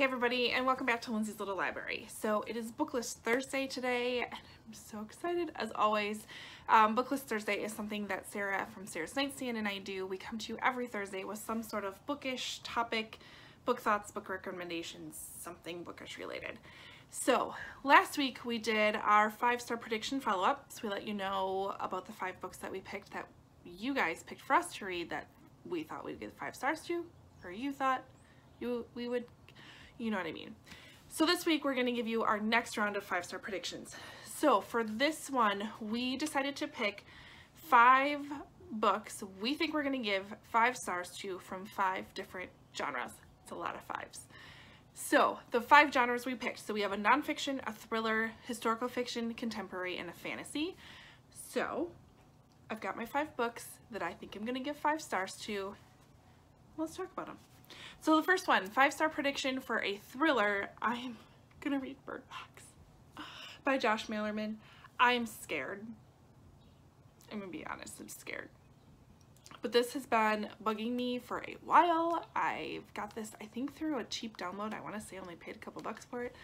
Hey everybody and welcome back to Lindsey's Little Library. So it is Book List Thursday today and I'm so excited as always. Um, Book List Thursday is something that Sarah from Sarah's Nightstand and I do. We come to you every Thursday with some sort of bookish topic, book thoughts, book recommendations, something bookish related. So last week we did our five star prediction follow-up. So we let you know about the five books that we picked that you guys picked for us to read that we thought we'd get five stars to or you thought you we would you know what I mean. So this week we're going to give you our next round of five-star predictions. So for this one, we decided to pick five books we think we're going to give five stars to from five different genres. It's a lot of fives. So the five genres we picked. So we have a nonfiction, a thriller, historical fiction, contemporary, and a fantasy. So I've got my five books that I think I'm going to give five stars to. Let's talk about them. So the first one, five-star prediction for a thriller. I'm gonna read Bird Box by Josh Malerman. I'm scared. I'm gonna be honest, I'm scared. But this has been bugging me for a while. I've got this, I think through a cheap download. I wanna say I only paid a couple bucks for it.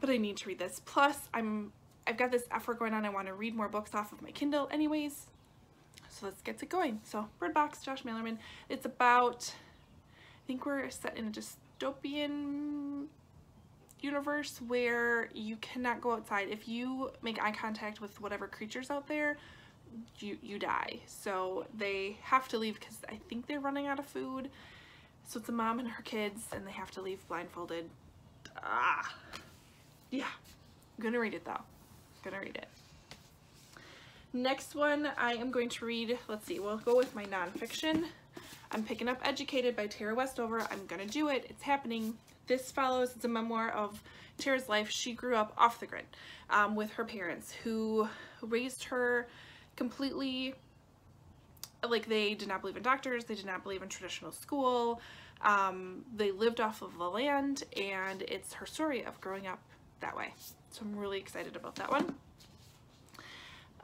But I need to read this. Plus, I'm, I've got this effort going on. I wanna read more books off of my Kindle anyways. So let's get it going. So Bird Box, Josh Malerman. It's about think we're set in a dystopian universe where you cannot go outside. If you make eye contact with whatever creatures out there, you, you die. So they have to leave because I think they're running out of food. So it's a mom and her kids and they have to leave blindfolded. Ah, yeah, I'm gonna read it though. I'm gonna read it. Next one I am going to read, let's see, we'll go with my nonfiction. I'm picking up Educated by Tara Westover. I'm gonna do it. It's happening. This follows, it's a memoir of Tara's life. She grew up off the grid um, with her parents who raised her completely, like they did not believe in doctors, they did not believe in traditional school. Um, they lived off of the land and it's her story of growing up that way. So I'm really excited about that one.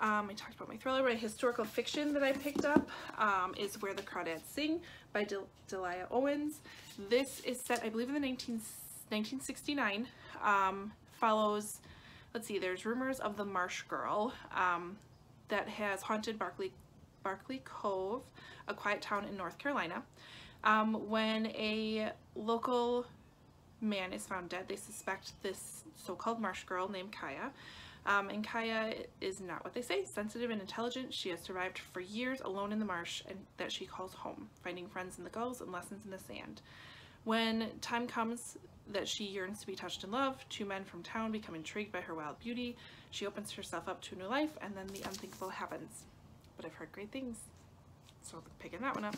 Um, I talked about my thriller, my historical fiction that I picked up um, is Where the Crawdads Sing by Del Delia Owens. This is set, I believe, in the 19, 1969. Um, follows, let's see, there's rumors of the Marsh Girl um, that has haunted Barkley, Barkley Cove, a quiet town in North Carolina. Um, when a local man is found dead, they suspect this so-called Marsh Girl named Kya um, and Kya is not what they say, sensitive and intelligent. She has survived for years alone in the marsh and that she calls home, finding friends in the gulls and lessons in the sand. When time comes that she yearns to be touched in love, two men from town become intrigued by her wild beauty. She opens herself up to a new life and then the unthinkable happens. But I've heard great things, so I'm picking that one up.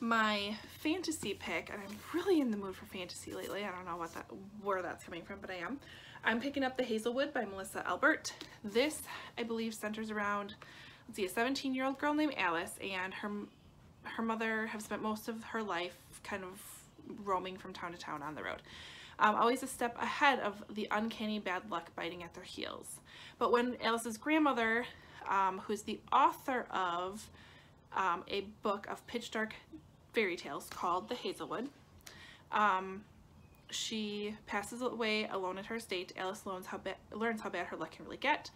My fantasy pick, and I'm really in the mood for fantasy lately. I don't know what that where that's coming from, but I am. I'm picking up The Hazelwood by Melissa Albert. This, I believe, centers around, let's see, a 17-year-old girl named Alice and her, her mother have spent most of her life kind of roaming from town to town on the road. Um, always a step ahead of the uncanny bad luck biting at their heels. But when Alice's grandmother, um, who's the author of um, a book of pitch dark fairy tales called The Hazelwood, um, she passes away alone at her estate. Alice learns how, learns how bad her luck can really get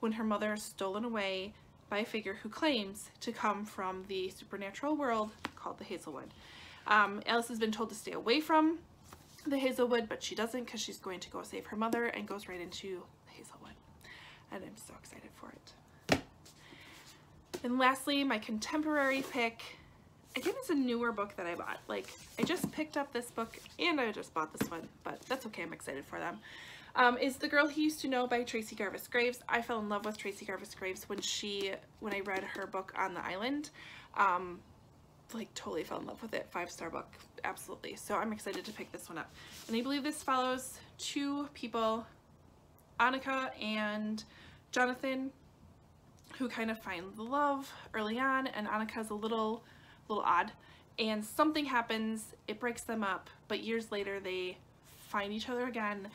when her mother is stolen away by a figure who claims to come from the supernatural world called the Hazelwood. Um, Alice has been told to stay away from the Hazelwood, but she doesn't because she's going to go save her mother and goes right into the Hazelwood. And I'm so excited for it. And lastly, my contemporary pick Again, it's a newer book that I bought. Like, I just picked up this book and I just bought this one, but that's okay. I'm excited for them. Um, is The Girl He Used to Know by Tracy Garvis Graves. I fell in love with Tracy Garvis Graves when she, when I read her book on the island. Um, like totally fell in love with it. Five star book, absolutely. So I'm excited to pick this one up. And I believe this follows two people, Annika and Jonathan, who kind of find the love early on. And Annika's a little little odd. And something happens, it breaks them up, but years later they find each other again,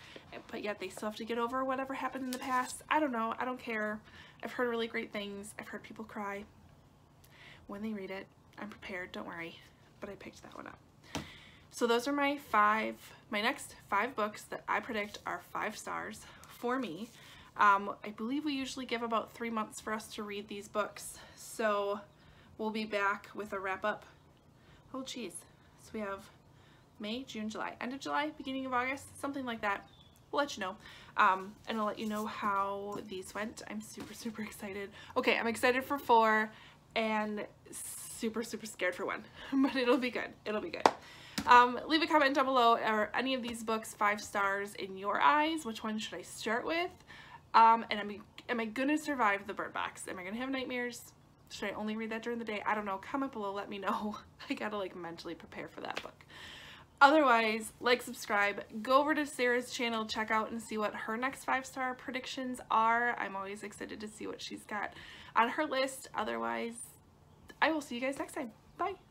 but yet they still have to get over whatever happened in the past. I don't know, I don't care. I've heard really great things. I've heard people cry when they read it. I'm prepared, don't worry, but I picked that one up. So those are my five, my next five books that I predict are five stars for me. Um, I believe we usually give about three months for us to read these books. So we'll be back with a wrap up. Oh geez. So we have May, June, July, end of July, beginning of August, something like that. We'll let you know. Um, and I'll let you know how these went. I'm super, super excited. Okay, I'm excited for four and super, super scared for one, but it'll be good. It'll be good. Um, leave a comment down below. Are any of these books five stars in your eyes? Which one should I start with? Um, and am am I gonna survive the bird box? Am I gonna have nightmares? Should I only read that during the day? I don't know. Comment below, let me know. I gotta like mentally prepare for that book. Otherwise, like, subscribe, go over to Sarah's channel, check out and see what her next five-star predictions are. I'm always excited to see what she's got on her list. Otherwise, I will see you guys next time. Bye.